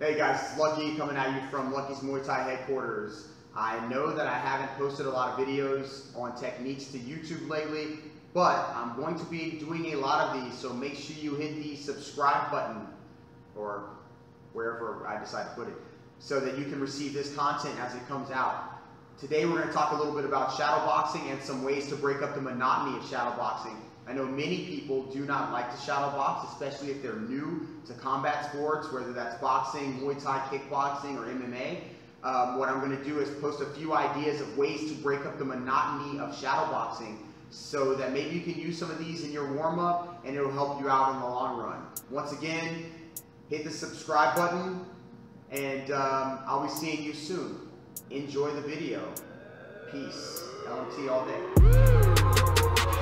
Hey guys, Lucky coming at you from Lucky's Muay Thai headquarters. I know that I haven't posted a lot of videos on techniques to YouTube lately, but I'm going to be doing a lot of these, so make sure you hit the subscribe button, or wherever I decide to put it, so that you can receive this content as it comes out. Today we're going to talk a little bit about shadow boxing and some ways to break up the monotony of shadow boxing. I know many people do not like to shadow box, especially if they're new to combat sports, whether that's boxing, Muay Thai, kickboxing, or MMA. Um, what I'm going to do is post a few ideas of ways to break up the monotony of shadow boxing so that maybe you can use some of these in your warm-up and it'll help you out in the long run. Once again, hit the subscribe button and um, I'll be seeing you soon. Enjoy the video. Peace. LMT all day.